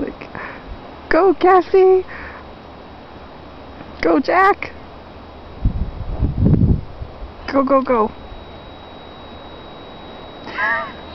like, go Cassie! Go Jack! Go, go, go.